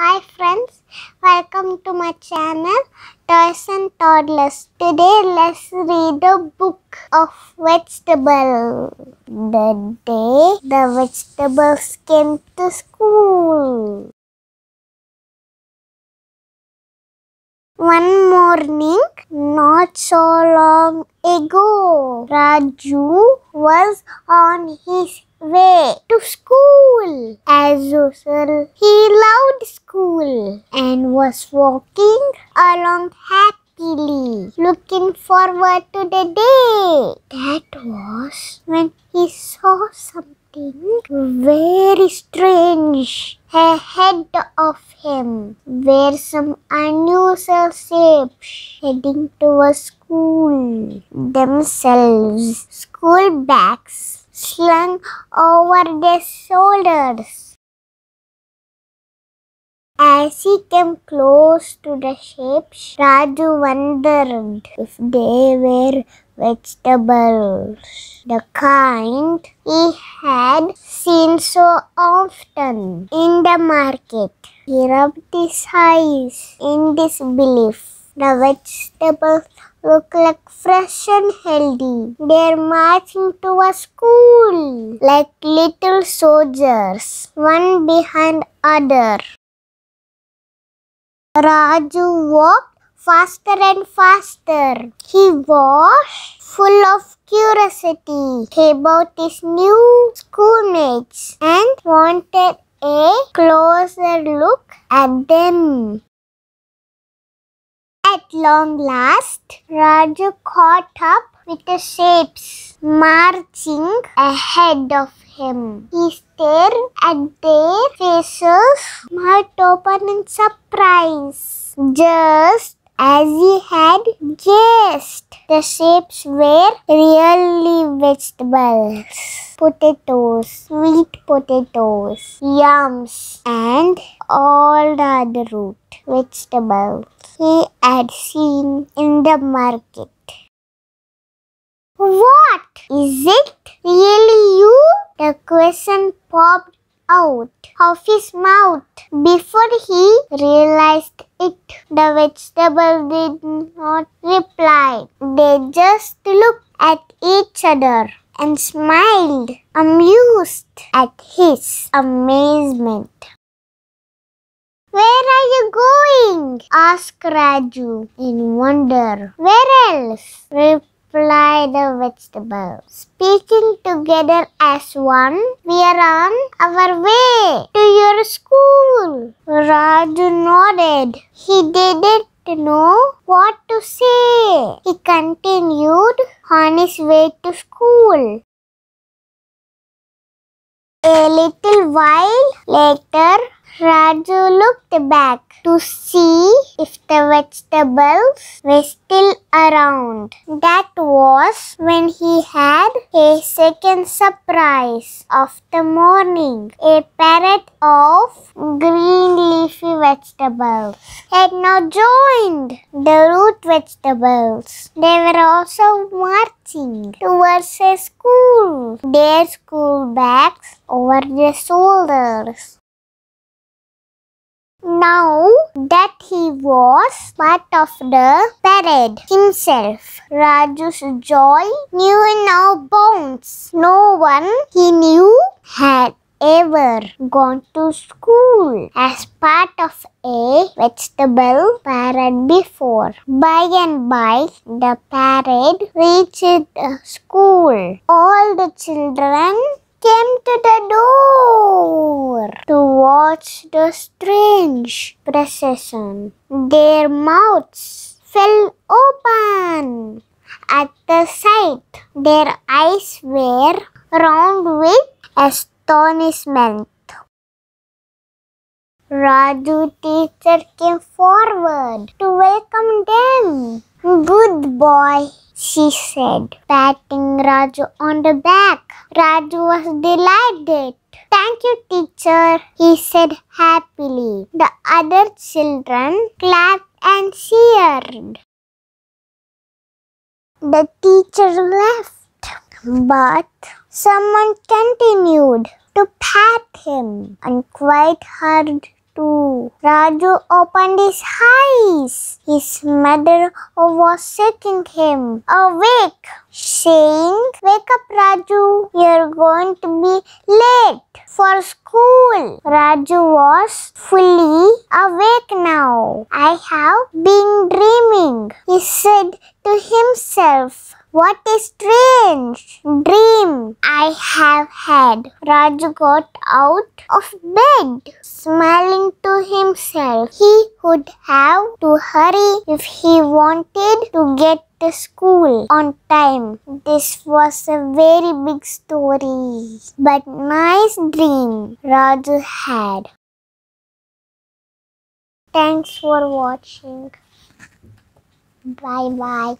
Hi friends, welcome to my channel Toys and Toddlers. Today let's read a book of vegetable. The day the vegetables came to school. One morning, not so long ago, Raju was on his way to school. As usual, he loved and was walking along happily, looking forward to the day. That was when he saw something very strange ahead of him were some unusual shapes heading towards school themselves school bags slung over their shoulders as he came close to the shapes, Raju wondered if they were vegetables, the kind he had seen so often in the market. He rubbed his eyes in disbelief. The vegetables look like fresh and healthy. They're marching to a school like little soldiers, one behind other. Raju walked faster and faster. He was full of curiosity about his new schoolmates and wanted a closer look at them. At long last, Raju caught up with the shapes marching ahead of him. He stared at their faces, mouth open in surprise. Just as he had guessed, the shapes were really vegetables. Potatoes, sweet potatoes, yams, and all the other root vegetables he had seen in the market. What? Is it really you? The question popped out of his mouth. Before he realized it, the vegetable did not reply. They just looked at each other and smiled, amused at his amazement. Where are you going? asked Raju in wonder. Where else? Replied the vegetable. Speaking together as one, we are on our way to your school. Raju nodded. He didn't know what to say. He continued on his way to school. A little while later, Raju looked back to see if the vegetables were still around. That was when he had a second surprise of the morning. A parrot of green leafy vegetables had now joined the root vegetables. They were also marching towards a school, their school bags over their shoulders. Now that he was part of the parade himself, Raju's joy knew no bounds. No one he knew had ever gone to school as part of a vegetable parade before. By and by, the parade reached the school. All the children came to the door to watch the strange procession. Their mouths fell open at the sight. Their eyes were round with astonishment. Raju teacher came forward to welcome them. Good boy, she said, patting Raju on the back. Raju was delighted. Thank you, teacher, he said happily. The other children clapped and cheered. The teacher left, but someone continued to pat him and quite hard too. Raju opened his eyes. His mother was shaking him awake, saying, Wake up, Raju. You're going to be late for school. Raju was fully awake now. I have been dreaming, he said to himself. What a strange dream I have had. Raj got out of bed, smiling to himself. He would have to hurry if he wanted to get to school on time. This was a very big story, but nice dream Raju had. Thanks for watching. Bye bye.